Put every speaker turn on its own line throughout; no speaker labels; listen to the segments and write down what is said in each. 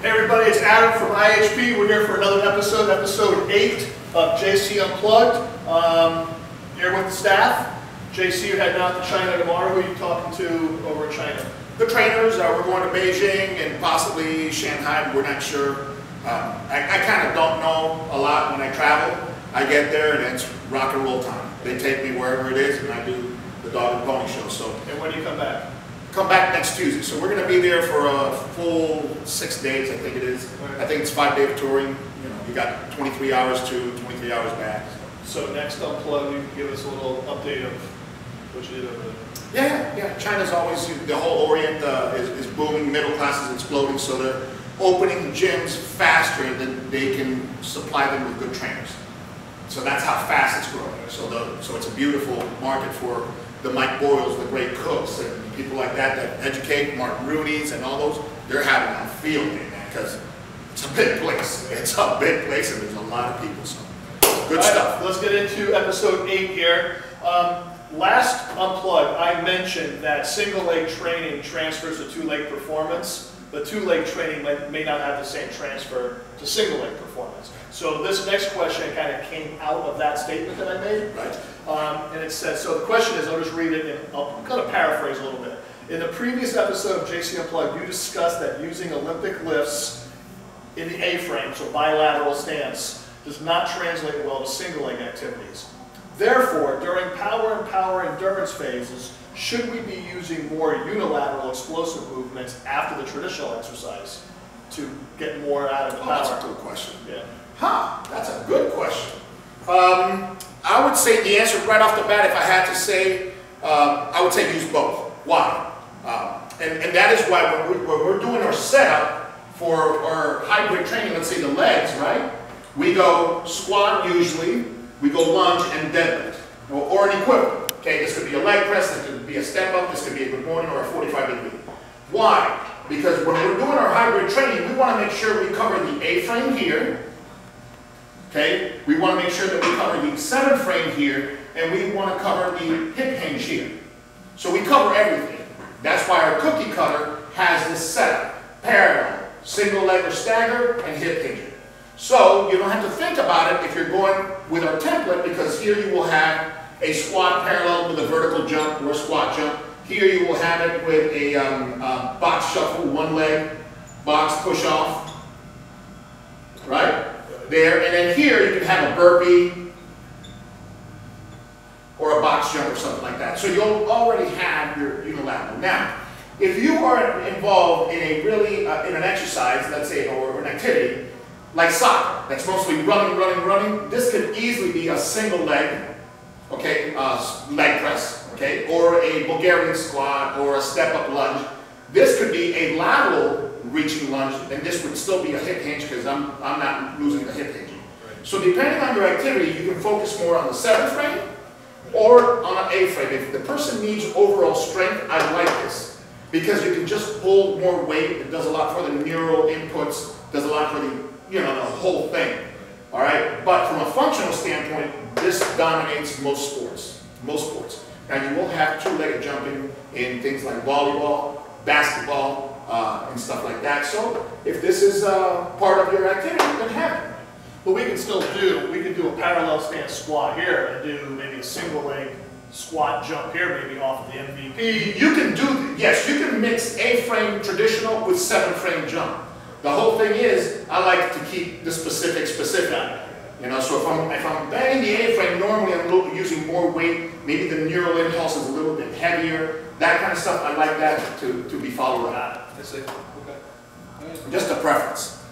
Hey everybody, it's Adam from IHP. We're here for another episode, episode 8 of JC Unplugged. Um, here with the staff. JC, you're heading out to China tomorrow. Who are you talking to over in China?
The trainers, uh, we're going to Beijing and possibly Shanghai, we're not sure. Um, I, I kind of don't know a lot when I travel. I get there and it's rock and roll time. They take me wherever it is and I do the dog and pony show. So
And when do you come back?
Come back next Tuesday. So we're going to be there for a full six days, I think it is. I think it's five day of touring. You know, you got 23 hours to 23 hours back.
So next Unplugged, you can give us a little update of what you did over there.
Yeah, yeah. China's always the whole Orient uh, is, is booming. Middle class is exploding, so they're opening gyms faster than they can supply them with good trainers. So that's how fast it's growing. So the, so it's a beautiful market for the Mike Boyles, the Gray Cooks, and people like that that educate. Martin Rooney's and all those. They're having a field day, man, because it's a big place. It's a big place, and there's a lot of people. So good
right,
stuff.
Let's get into episode eight here. Um, last unplugged, I mentioned that single leg training transfers to two leg performance, but two leg training may, may not have the same transfer to single leg performance. So this next question kind of came out of that statement that I made.
Right.
Um, and it says, so the question is, I'll just read it and I'll kind of paraphrase a little bit. In the previous episode of JC Unplugged, you discussed that using Olympic lifts in the A-frame, so bilateral stance, does not translate well to single leg activities. Therefore, during power and power endurance phases, should we be using more unilateral explosive movements after the traditional exercise to get more out of the
Oh, that's a good question.
Yeah.
Huh, that's a good question. Um, I would say the answer right off the bat, if I had to say, uh, I would say use both. Why? Um, and, and that is why when, we, when we're doing our setup for our hybrid training, let's say the legs, right? We go squat usually, we go lunge and deadlift, or, or an equivalent. Okay, this could be a leg press, this could be a step up, this could be a good morning or a 45 degree. Why? Because when we're doing our hybrid training, we want to make sure we cover the A-frame here, Okay, we want to make sure that we cover the seven frame here, and we want to cover the hip hinge here. So we cover everything. That's why our cookie cutter has this setup. Parallel, single leg or stagger, and hip hinge. So you don't have to think about it if you're going with our template, because here you will have a squat parallel with a vertical jump or a squat jump. Here you will have it with a um, uh, box shuffle, one leg, box push off, right? There, and then here you can have a burpee or a box jump or something like that. So you'll already have your unilateral. Now, if you are involved in a really, uh, in an exercise, let's say, or an activity, like soccer, that's mostly running, running, running, this could easily be a single leg, okay, uh, leg press, okay, or a Bulgarian squat or a step-up lunge. This could be a lateral reaching lunge, and this would still be a hip hinge because I'm, I'm not losing the hip hinge. So depending on your activity, you can focus more on the seventh frame or on an A frame. If the person needs overall strength, I like this because you can just pull more weight. It does a lot for the neural inputs, does a lot for the, you know, the whole thing. All right, but from a functional standpoint, this dominates most sports, most sports. Now you will have two-legged jumping in things like volleyball, basketball, uh, and stuff like that. So if this is uh, part of your activity, then have it.
But we can still do, we can do a parallel stance squat here and do maybe a single leg squat jump here, maybe off of the MVP.
You can do, yes, you can mix A-frame traditional with seven-frame jump. The whole thing is, I like to keep the specific specific. You know, so if I'm, if I'm banging the A-frame, normally I'm using more weight, maybe the neural impulse is a little bit heavier, that kind of stuff, I like that to, to be followed up.
Got it. I see. Okay.
Just a preference.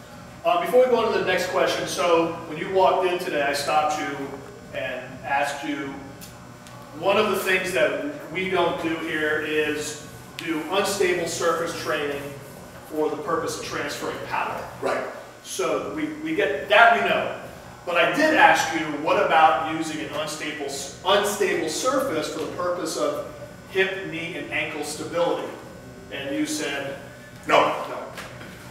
Uh, before we go on to the next question, so when you walked in today, I stopped you and asked you, one of the things that we don't do here is do unstable surface training for the purpose of transferring power.
Right.
So we, we get, that we know. But I did ask you, what about using an unstable, unstable surface for the purpose of hip, knee, and ankle stability? And you said,
No,
no.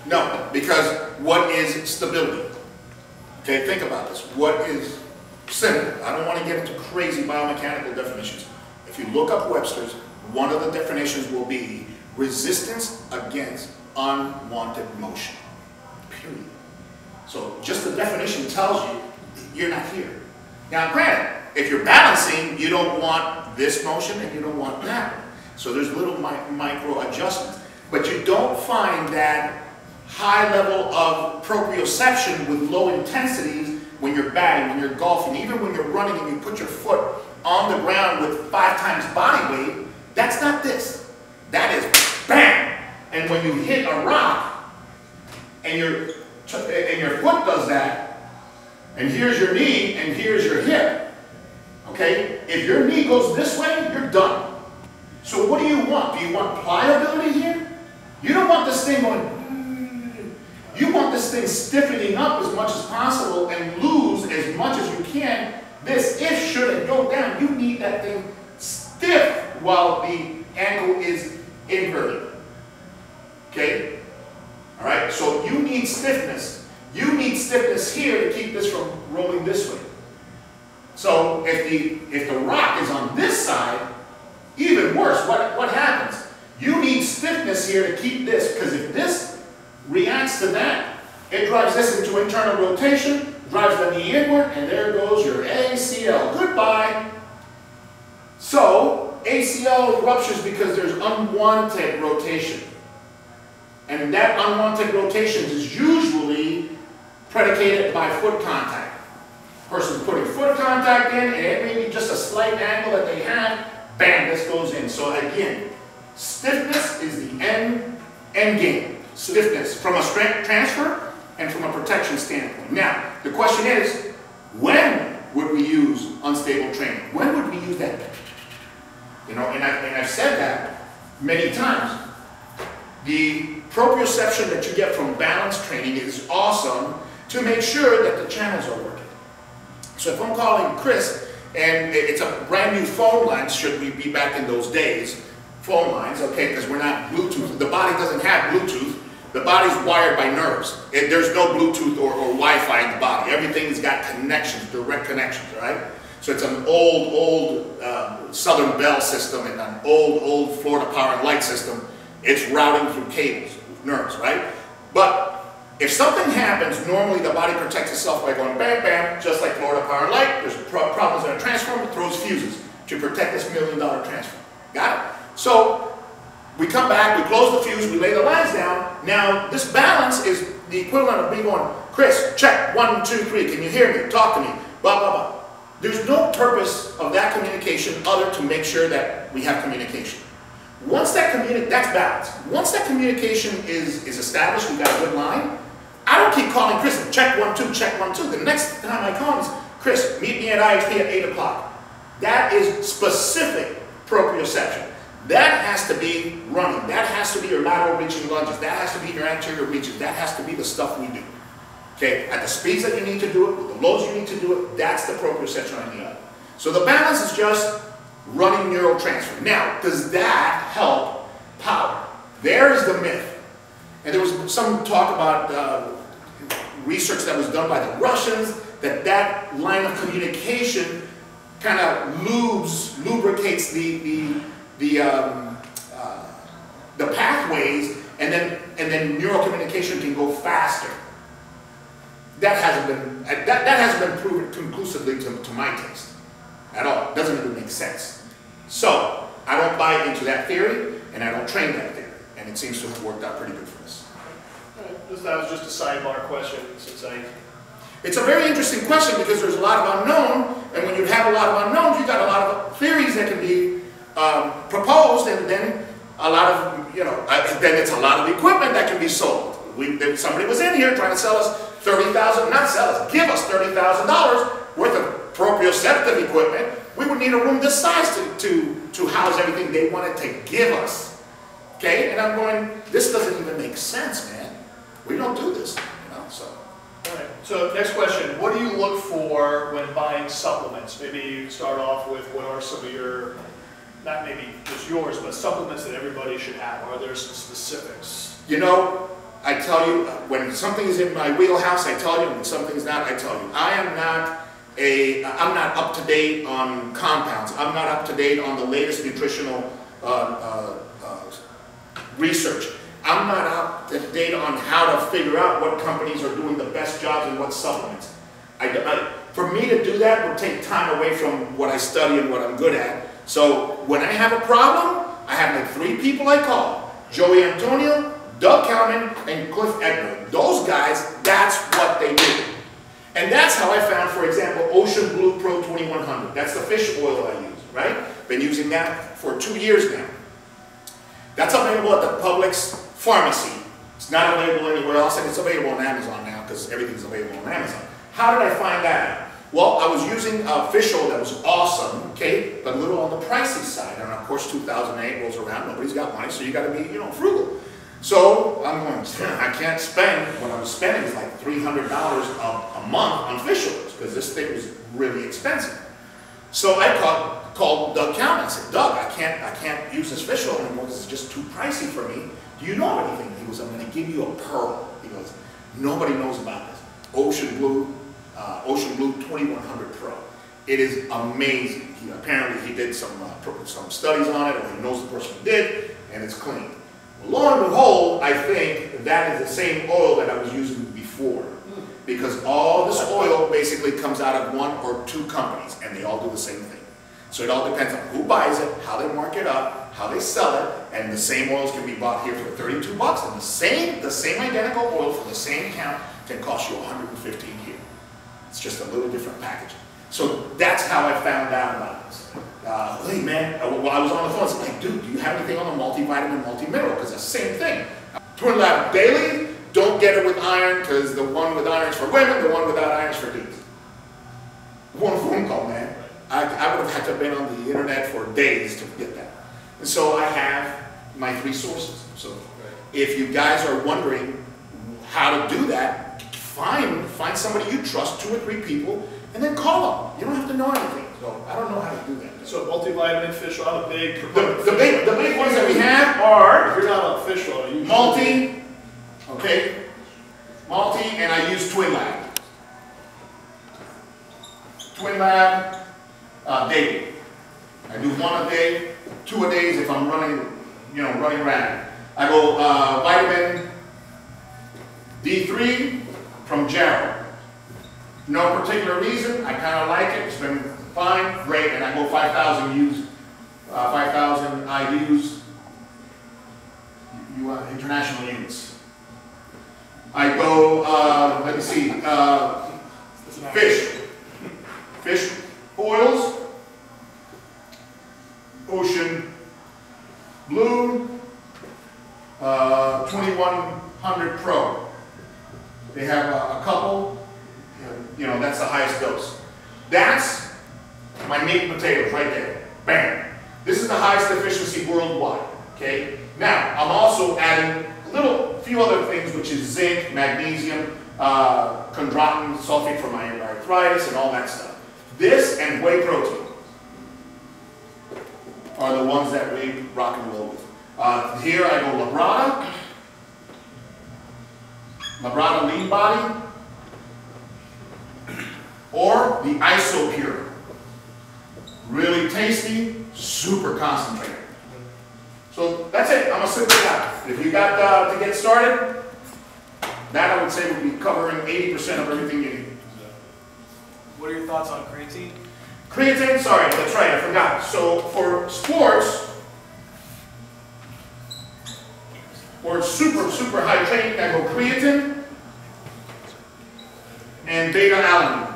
no, because what is stability? Okay, think about this. What is simple? I don't want to get into crazy biomechanical definitions. If you look up Webster's, one of the definitions will be resistance against unwanted motion. period. So just the definition tells you you're not here. Now, granted, if you're balancing, you don't want this motion and you don't want that. So there's little mi micro adjustments. But you don't find that high level of proprioception with low intensities when you're batting, when you're golfing, even when you're running and you put your foot on the ground with five times body weight, that's not this. That is bam! And when you hit a rock and your, and your foot does that, and here's your knee and here's your hip, okay? If your knee goes this way, you're done. So what do you want? Do you want pliability here? You don't want this thing going, you want this thing stiffening up as much as possible and lose as much as you can. This, if should it go down, you need that thing stiff while the ankle is inverted. Okay? All right, so you need stiffness. You need stiffness here to keep this from rolling this way. So if the, if the rock is on this side, even worse, what, what happens? You need stiffness here to keep this, because if this reacts to that, it drives this into internal rotation, drives the knee inward, and there goes your ACL. Goodbye. So, ACL ruptures because there's unwanted rotation. And that unwanted rotation is usually predicated by foot contact. Person putting foot contact in, and it may be just a slight angle that they have, bam, this goes in. So again, stiffness is the end, end game. Stiffness from a strength transfer and from a protection standpoint. Now, the question is, when would we use unstable training? When would we use that? You know, and, I, and I've said that many times. The proprioception that you get from balance training is awesome to make sure that the channels are working. So if I'm calling Chris and it's a brand new phone line, should we be back in those days, phone lines, okay, because we're not Bluetooth. The body doesn't have Bluetooth. The body's wired by nerves. It, there's no Bluetooth or, or Wi-Fi in the body. Everything's got connections, direct connections, right? So it's an old, old uh, Southern Bell system and an old, old Florida Power and Light system. It's routing through cables, nerves, right? But if something happens, normally the body protects itself by going bam, bam, just like Florida Power and Light. There's pro problems in a transformer, throws fuses to protect this million dollar transformer. Got it? So we come back, we close the fuse, we lay the lines down. Now, this balance is the equivalent of me going, Chris, check, one, two, three, can you hear me? Talk to me, blah, blah, blah. There's no purpose of that communication other to make sure that we have communication. Once that communi that's balance. Once that communication is, is established, we've got a good line, I don't keep calling Chris, check one, two, check one, two. The next time I call him is, Chris, meet me at IHP at 8 o'clock. That is specific proprioception. That has to be running. That has to be your lateral reaching lunges. That has to be your anterior reaches. That has to be the stuff we do. Okay, at the speeds that you need to do it, with the loads you need to do it, that's the proprioception I need. So the balance is just running neural transfer. Now, does that help power? There is the myth. And there was some talk about uh, research that was done by the Russians, that that line of communication kind of lubes, lubricates the, the, the, um, uh, the pathways, and then, and then neural communication can go faster. That hasn't been, that, that hasn't been proven conclusively to, to my taste at all. It doesn't even make sense. So, I don't buy into that theory, and I don't train that theory. And it seems to have worked out pretty good for.
This that was just a sidebar question, since I,
It's a very interesting question because there's a lot of unknown, and when you have a lot of unknowns, you've got a lot of theories that can be um, proposed, and then a lot of, you know, then it's a lot of equipment that can be sold. We, somebody was in here trying to sell us 30000 not sell us, give us $30,000 worth of proprioceptive equipment. We would need a room this size to, to, to house everything they wanted to give us. Okay, and I'm going, this doesn't even make sense, man. We don't do this, you know, so.
all right. So next question, what do you look for when buying supplements? Maybe you start off with what are some of your, not maybe just yours, but supplements that everybody should have. Are there some specifics?
You know, I tell you, when something is in my wheelhouse, I tell you, when something's not, I tell you. I am not a, I'm not up to date on compounds. I'm not up to date on the latest nutritional uh, uh, uh, research. I'm not up the data on how to figure out what companies are doing the best jobs and what supplements. I, I- for me to do that would take time away from what I study and what I'm good at. So when I have a problem, I have like three people I call. Jose Antonio, Doug Kalman, and Cliff Edgar. Those guys, that's what they do. And that's how I found, for example, Ocean Blue Pro 2100. That's the fish oil I use, right? Been using that for two years now. That's available at the Publix pharmacy. It's not available anywhere else, and it's available on Amazon now because everything's available on Amazon. How did I find that out? Well, I was using a fish oil that was awesome, okay, but a little on the pricey side. And of course, 2008 rolls around, nobody's got money, so you got to be, you know, frugal. So I'm going, I can't spend, what I was spending is like $300 a, a month on fish oils because this thing was really expensive. So I called, called Doug Count. I said, Doug, I can't, I can't use this fish oil anymore because it's just too pricey for me. Do you know anything? He goes, I'm going to give you a pearl. He goes, nobody knows about this. Ocean Blue, uh, Ocean Blue 2100 Pro. It is amazing. He, apparently he did some, uh, some studies on it, or he knows the person who did, and it's clean. Lo and behold, I think that is the same oil that I was using before. Because all this oil basically comes out of one or two companies, and they all do the same thing. So it all depends on who buys it, how they mark it up, how they sell it, and the same oils can be bought here for 32 bucks, and the same, the same identical oil for the same count can cost you 115 here. It's just a little different packaging. So that's how I found out about this. Uh, hey man, uh, while I was on the phone, I was like, dude, do you have anything on the multivitamin, multi-mineral? Because it's the same thing. Twinlab Daily, don't get it with iron, because the one with iron is for women, the one without iron is for dudes. One phone call, man. I, I would have had to have been on the internet for days to get that. And so I have my three sources. So if you guys are wondering how to do that, find, find somebody you trust, two or three people, and then call them. You don't have to know anything. So I don't know how to do that.
So multivitamin fish oil, I'm big
The, the big,
oil.
the big ones that we have are
If you're not on fish oil, you.
multi, okay, multi, and I use Twinlab. Twin Lab, uh, daily. I do one a day, two a days if I'm running, you know, running ragged. I go, uh, vitamin D3 from Jarrow. No particular reason, I kinda like it, it's been fine, great, and I go five thousand U's, uh, five thousand IU's, you, uh, international units. I go, uh, let me see, uh, fish, fish oils, ocean blue, uh, 2100 Pro. They have a, a couple, you know, that's the highest dose. That's my meat and potatoes right there. Bam. This is the highest efficiency worldwide. Okay. Now I'm also adding a little few other things, which is zinc, magnesium, uh, chondroitin, sulfate for my arthritis, and all that stuff. This and whey protein are the ones that we rock and roll with. Uh, here I go Labrada, Labrada Lean Body, or the Isopure. Really tasty, super concentrated. So that's it, I'm a simple guy. If you got uh, to get started, that I would say would be covering 80% of everything you need.
What are your thoughts on creatine?
Creatine, sorry, that's right, I forgot. So for sports, or super, super high training, I go creatine and beta alanine.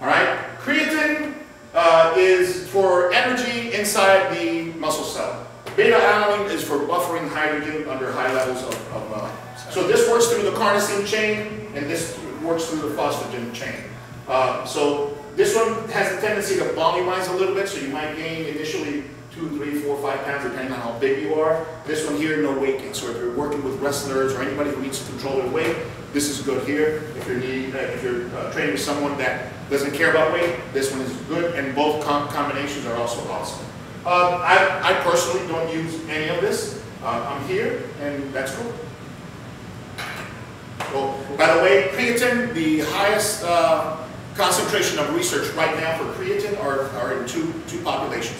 All right, creatine uh, is for energy inside the muscle cell. Beta alanine is for buffering hydrogen under high levels of, of uh, so this works through the carnosine chain, and this works through the phosphagen chain. Uh, so this one has a tendency to volumize a little bit, so you might gain initially two, three, four, five pounds, depending on how big you are. This one here, no weight gain. So if you're working with wrestlers or anybody who needs to control their weight, this is good here. If you're, uh, if you're uh, training with someone that doesn't care about weight, this one is good, and both com combinations are also awesome. Uh, I, I personally don't use any of this. Uh, I'm here, and that's cool. So, by the way, creatine, the highest uh, concentration of research right now for creatine are, are in two, two populations.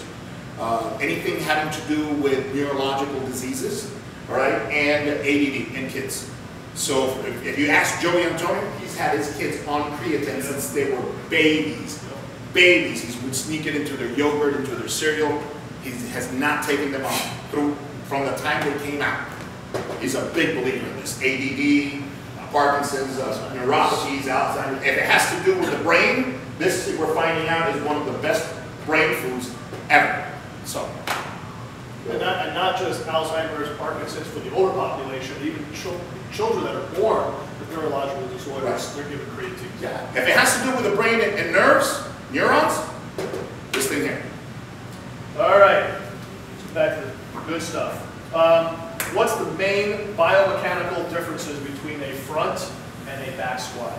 Uh, anything having to do with neurological diseases, all right, and ADD in kids. So if, if you ask Jose Antonio, he's had his kids on creatine since they were babies. Babies, he would sneak it into their yogurt, into their cereal. He has not taken them off through from the time they came out. He's a big believer in this. ADD, Parkinson's, uh, neuropathies, Alzheimer's. If it has to do with the brain, this we're finding out is one of the best brain foods ever. So,
And not, and not just Alzheimer's, Parkinson's for the older population, even chil- children that are born with neurological disorders,
Right.
they're given creatine.
yeah. If it has to do with the brain and, and nerves, neurons, this thing here.
All right, back to the good stuff. Um, what's the main biomechanical differences between a front and a back squat?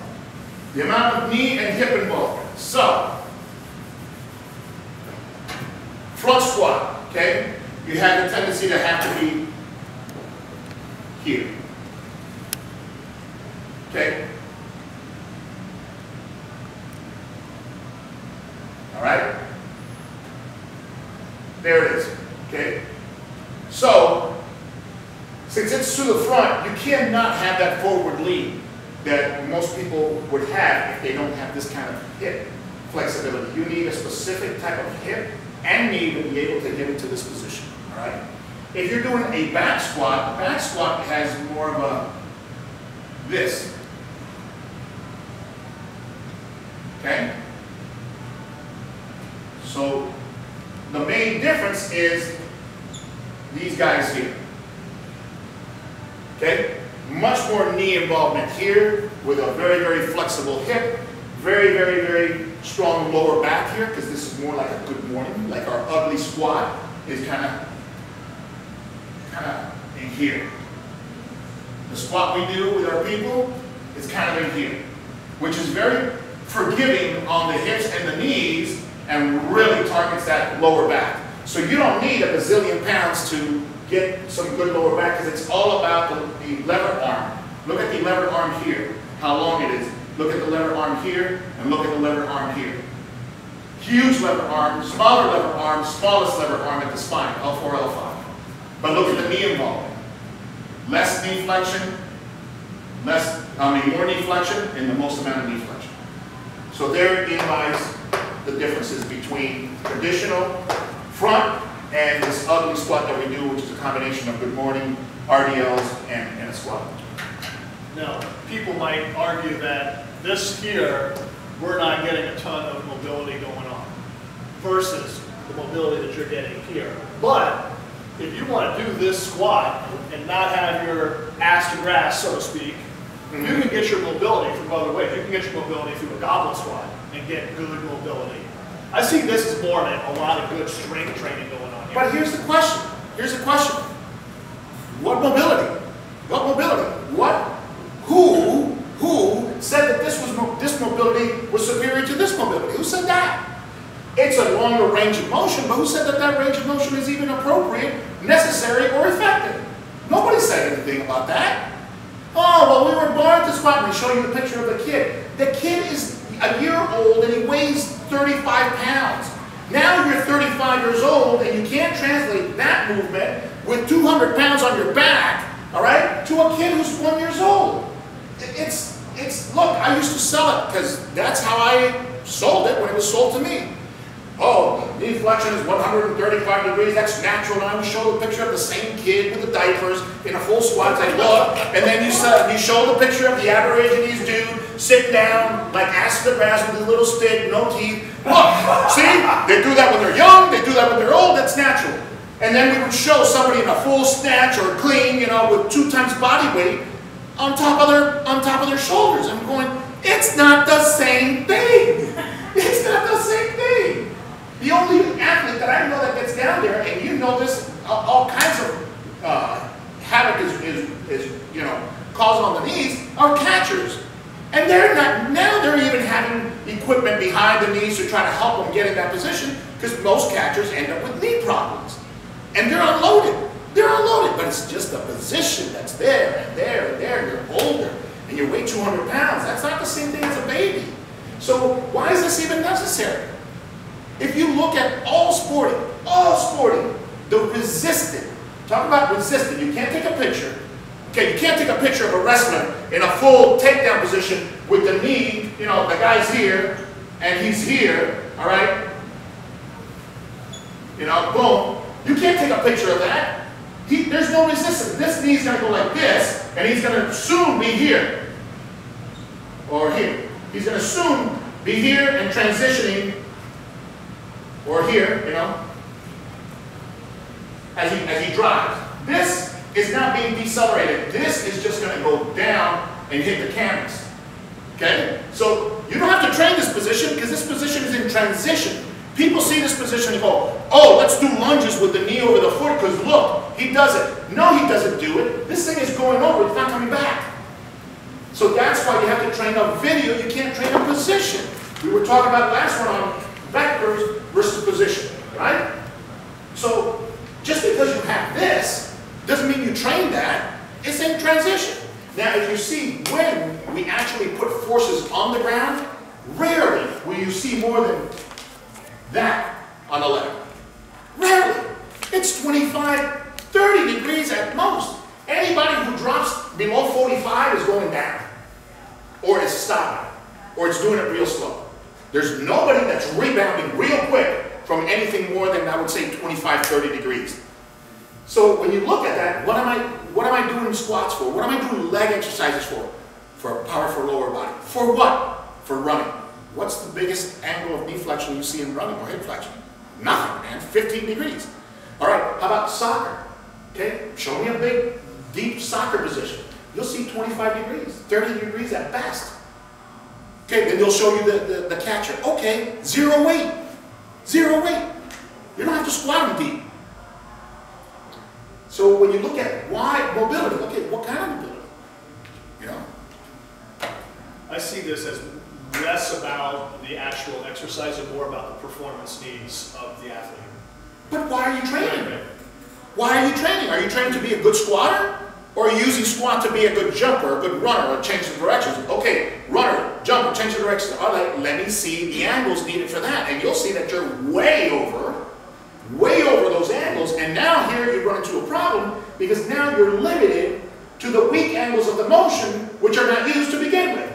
The amount of knee and hip involvement. So, front squat, okay? You have the tendency to have to be here. Okay? All right? There it is, okay? So, since to the front, you cannot have that forward lean that most people would have if they don't have this kind of hip flexibility. You need a specific type of hip and knee to be able to get into this position, all right? If you're doing a back squat, the back squat has more of a this. Okay? So the main difference is these guys here. Okay? Much more knee involvement here with a very, very flexible hip. Very, very, very strong lower back here because this is more like a good morning. Like our ugly squat is kind of, kind of in here. The squat we do with our people is kind of in here, which is very forgiving on the hips and the knees and really targets that lower back. So you don't need a bazillion pounds to get some good lower back because it's all about the, the lever arm. Look at the lever arm here, how long it is. Look at the lever arm here and look at the lever arm here. Huge lever arm, smaller lever arm, smallest lever arm at the spine, L4, L5. But look at the knee involvement. Less knee flexion, less, I mean, more knee flexion and the most amount of knee flexion. So therein lies the differences between traditional front and this ugly squat that we do, which is a combination of good morning, RDLs, and, and a squat.
Now, people might argue that this here, we're not getting a ton of mobility going on versus the mobility that you're getting here. But if you want to do this squat and not have your ass to grass, so to speak, you mm-hmm. can get your mobility from other ways. You can get your mobility through a goblet squat and get good mobility. I see this as more than a lot of good strength training going on here.
But here's the question, here's the question. What mobility? What mobility? What, who, who said that this was, this mobility was superior to this mobility? Who said that? It's a longer range of motion, but who said that that range of motion is even appropriate, necessary, or effective? Nobody said anything about that. Oh, well, we were born squat, and they show you the picture of the kid. The kid is a year old and he weighs 35 pounds. Now you're 35 years old and you can't translate that movement with 200 pounds on your back, all right, to a kid who's one years old. It's, it's, look, I used to sell it because that's how I sold it when it was sold to me. Oh, knee flexion is 135 degrees, that's natural. Now you show the picture of the same kid with the diapers in a full squat, say, look, and then you, you show the picture of the Aborigines dude sitting down, like to the grass with a little stick, no teeth. Look, see, they do that when they're young, they do that when they're old, that's natural. And then we would show somebody in a full snatch or clean, you know, with two times body weight on top of their, on top of their shoulders. I'm going, it's not the same thing. It's not the same thing. The only athlete that I know that gets down there, and you know this, all, all kinds of uh, havoc is, is, is, you know, caused on the knees, are catchers. And they're not, now they're even having equipment behind the knees to try to help them get in that position, because most catchers end up with knee problems. And they're unloaded. They're unloaded, but it's just a position that's there and there and there. You're older and you weigh 200 pounds. That's not the same thing as a baby. So why is this even necessary? If you look at all sporting, all sporting, resisted. Talk about resisted. You can't take a picture. Okay, you can't take a picture of a wrestler in a full takedown position with the knee, you know, the guy's here and he's here, all right? You know, boom. You can't take a picture of that. He, there's no resistance. This knee's gonna go like this, and he's gonna soon be here. Or here. He's gonna soon be here and transitioning, or here, you know, as he, as he drives. This is not being decelerated. This is just gonna go down and hit the canvas. Okay? So you don't have to train this position because this position is in transition. People see this position and go, oh, let's do lunges with the knee over the foot because look, he does it. No, he doesn't do it. This thing is going over, it's not coming back. So that's why you have to train a vector, you can't train a position. We were talking about last one on vectors versus position, right? So just because you have this doesn't mean you train that. It's in transition. Now, if you see when we actually put forces on the ground, rarely will you see more than that on the leg. Rarely. It's 25, 30 degrees at most. Anybody who drops below 45 is going down. Or it's stopping. Or it's doing it real slow. There's nobody that's rebounding real quick from anything more than, I would say, 25, 30 degrees. So when you look at that, what am I, what am I doing squats for? What am I doing leg exercises for? For a powerful lower body. For what? For running. What's the biggest angle of knee flexion you see in running or hip flexion? Nothing, man. 15 degrees. All right, how about soccer? Okay, show me a big, deep soccer position. You'll see 25 degrees, 30 degrees at best. Okay, then they'll show you the, the, the catcher. Okay, zero weight. Zero weight. You don't have to squat them deep. So when you look at why mobility, look at what kind of mobility. You know?
I see this as less about the actual exercise and more about the performance needs of the athlete.
But why are you training? Why are you training? Are you training to be a good squatter? Or are you using squat to be a good jumper, a good runner, or change the directions? Okay, runner, jumper, change the directions. All right, let me see the angles needed for that. And you'll see that you're way over, way over those angles. And now here you run into a problem because now you're limited to the weak angles of the motion, which are not used to begin with.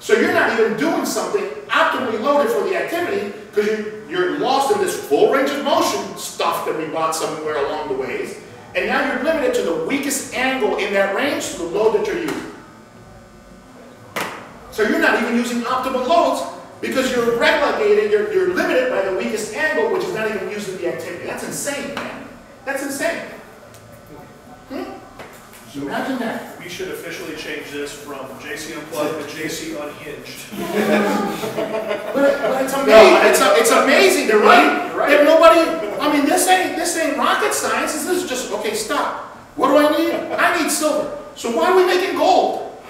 So you're not even doing something optimally loaded for the activity because you, you're lost in this full range of motion stuff that we bought somewhere along the ways. And now you're limited to the weakest angle in that range to the load that you're using. So you're not even using optimal loads because you're relegated, you're, you're limited by the weakest angle, which is not even used in the activity. That's insane, man. That's insane. Hmm? Imagine that.
We should officially change this from JC Unplugged to JC Unhinged.
But, but it's amazing. It's, a, it's amazing,
You're
right?
right, you're right.
If nobody, I mean, this ain't this ain't rocket science. This is just okay. Stop. What do I need? I need silver. So why are we making gold?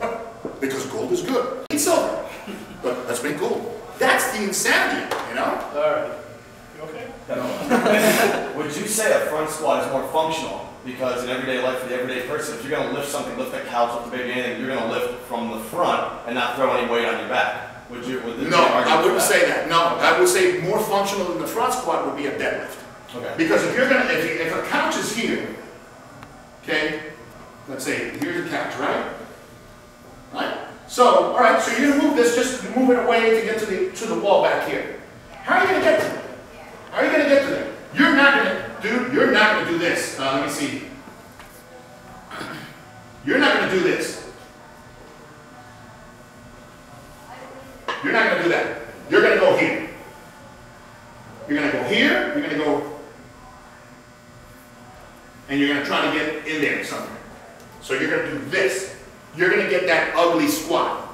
Because gold is good. I need silver, but let's make gold. That's the insanity, you know.
All right. You okay?
Would you say a front squat is more functional? Because in everyday life, for the everyday person, if you're gonna lift something, lift that couch, lift the baby, anything, you're gonna lift from the front and not throw any weight on your back. Would you? Would
No, I wouldn't say that. No, I would say more functional than the front squat would be a deadlift.
Okay.
Because if you're gonna, if, you, if a couch is here, okay, let's say here's a couch, right? Right. So, all right. So you're gonna move this, just move it away to get to the to the wall back here. How are you gonna get to it? How are you gonna get to there? You're not gonna, dude. You're not gonna do this. Uh, let me see. You're not gonna do this. You're not gonna do that. You're gonna go here. You're gonna go here. You're gonna go and you're gonna try to get in there somewhere. So you're gonna do this. You're gonna get that ugly squat.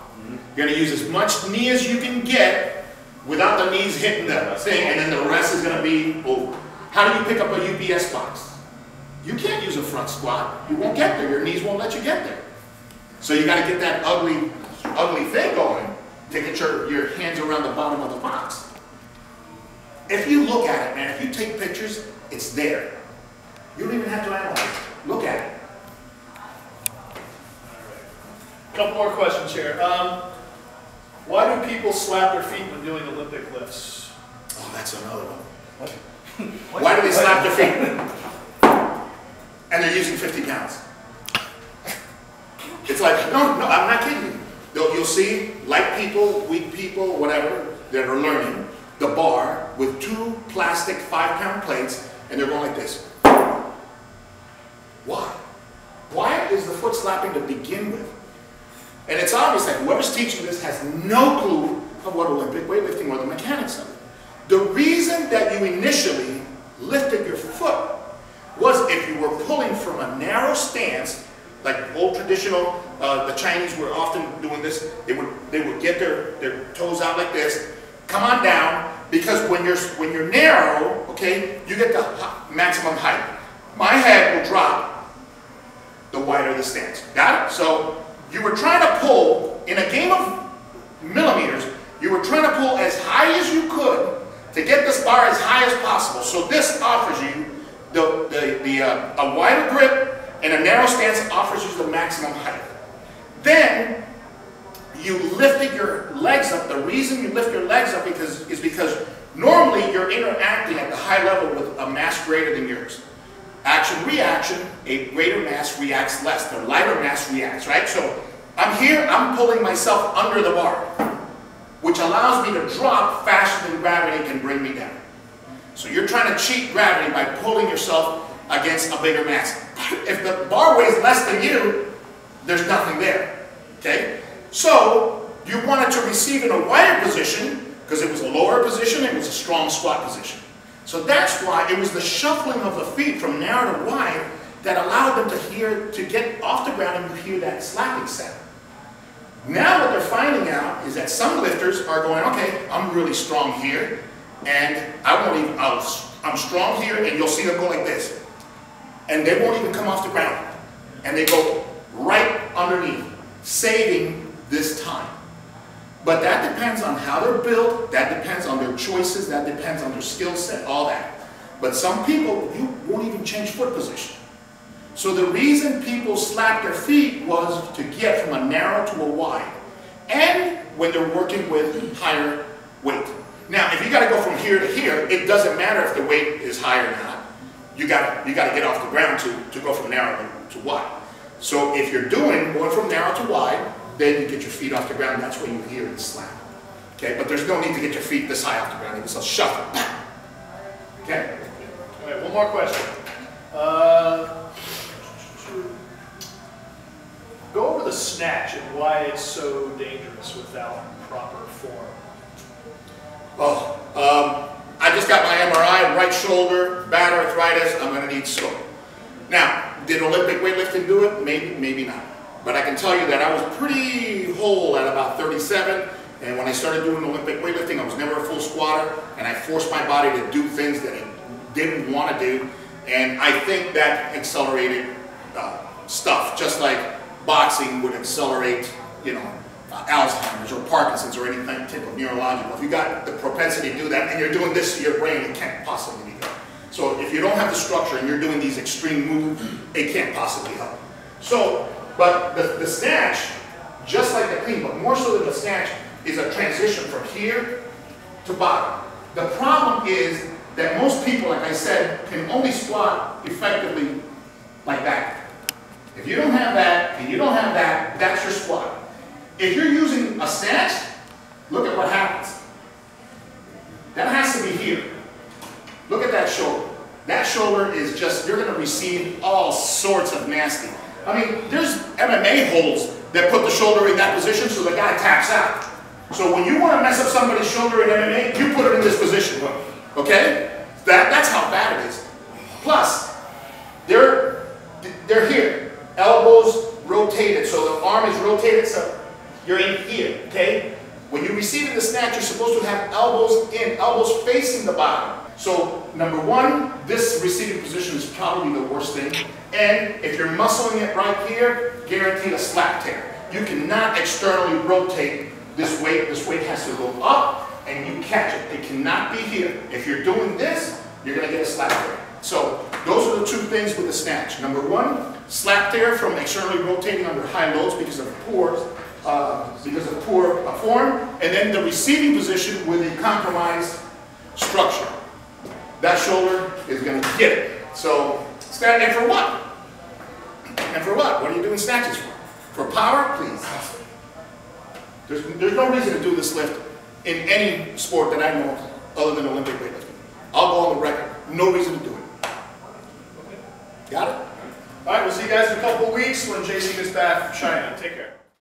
You're gonna use as much knee as you can get without the knees hitting the thing, and then the rest is gonna be over. How do you pick up a UPS box? You can't use a front squat. You won't get there. Your knees won't let you get there. So you gotta get that ugly, ugly thing going to get your, your hands around the bottom of the box. If you look at it, man, if you take pictures, it's there. You don't even have to analyze it. Look at it.
Couple more questions here. Um, why do people slap their feet when doing Olympic lifts?
Oh, that's another one. Why do they slap their feet? And they're using 50 pounds. It's like, no, no, I'm not kidding you. You'll, see light people, weak people, whatever, that are learning the bar with two plastic five pound plates and they're going like this. Why? Why is the foot slapping to begin with? And it's obvious that whoever's teaching this has no clue of what Olympic weightlifting or the mechanics of it. The reason that you initially lifted your foot was if you were pulling from a narrow stance, like old traditional, uh, the Chinese were often doing this, they would, they would get their, their toes out like this, come on down, because when you're, when you're narrow, okay, you get the maximum height. My head will drop the wider the stance. Got it? So you were trying to pull, in a game of millimeters, you were trying to pull as high as you could to get this bar as high as possible. So this offers you the, the, the, uh, a wider grip and a narrow stance offers you the maximum height. Then you lifted your legs up. The reason you lift your legs up because, is because normally you're interacting at the high level with a mass greater than yours. Action reaction, a greater mass reacts less. The lighter mass reacts, right? So I'm here, I'm pulling myself under the bar, which allows me to drop faster than gravity can bring me down. So you're trying to cheat gravity by pulling yourself against a bigger mass. If the bar weighs less than you, there's nothing there. Okay? So you wanted to receive in a wider position because it was a lower position, it was a strong squat position. So that's why it was the shuffling of the feet from narrow to wide that allowed them to hear to get off the ground and hear that slapping sound. Now what they're finding out is that some lifters are going, okay, I'm really strong here, and I won't even, I'll, I'm strong here, and you'll see them go like this. And they won't even come off the ground. And they go right underneath, saving this time. But that depends on how they're built, that depends on their choices, that depends on their skill set, all that. But some people, you won't even change foot position. So the reason people slap their feet was to get from a narrow to a wide. And when they're working with higher weight. Now, if you gotta go from here to here, it doesn't matter if the weight is high or not. You gotta, you gotta get off the ground to, to go from narrow to, to wide. So if you're doing, going from narrow to wide, then you get your feet off the ground, that's when you hear it slap. Okay, but there's no need to get your feet this high off the ground, it's a shuffle. Okay?
All right, one more question. Uh, Go over the snatch and why it's so dangerous without proper form.
Oh, um, I just got my MRI, right shoulder, bad arthritis, I'm gonna need scope. Now, did Olympic weightlifting do it? Maybe, maybe not. But I can tell you that I was pretty whole at about 37, and when I started doing Olympic weightlifting, I was never a full squatter, and I forced my body to do things that I didn't want to do, and I think that accelerated uh, stuff, just like boxing would accelerate, you know, uh, Alzheimer's or Parkinson's or any type of neurological. If you got the propensity to do that and you're doing this to your brain, it can't possibly be good. So if you don't have the structure and you're doing these extreme moves, it can't possibly help. So, but the, the snatch, just like the clean, but more so than the snatch, is a transition from here to bottom. The problem is that most people, like I said, can only squat effectively like that. If you don't have that and you don't have that, that's your squat. If you're using a snatch, look at what happens. That has to be here. Look at that shoulder. That shoulder is just, you're going to receive all sorts of nasty. I mean, there's MMA holds that put the shoulder in that position so the guy taps out. So when you want to mess up somebody's shoulder in MMA, you put it in this position. Okay? That, that's how bad it is. Plus, they're, they're here. Elbows rotated, so the arm is rotated, so you're in here, okay? When you're receiving the snatch, you're supposed to have elbows in, elbows facing the bottom. So, number one, this receiving position is probably the worst thing. And if you're muscling it right here, guarantee a slap tear. You cannot externally rotate this weight. This weight has to go up and you catch it. It cannot be here. If you're doing this, you're gonna get a slap tear. So, those are the two things with the snatch. Number one, slap tear from externally rotating under high loads because of poor, uh, because of poor uh, form, and then the receiving position with a compromised structure. that shoulder is gonna get it. So, stand, and for what? And for what? What are you doing snatches for? For power? Please. There's, there's no reason to do this lift in any sport that I know of other than Olympic weightlifting. I'll go on the record. No reason to do it. Got it?
All right, we'll see you guys in a couple weeks when JC gets back from China. Take care.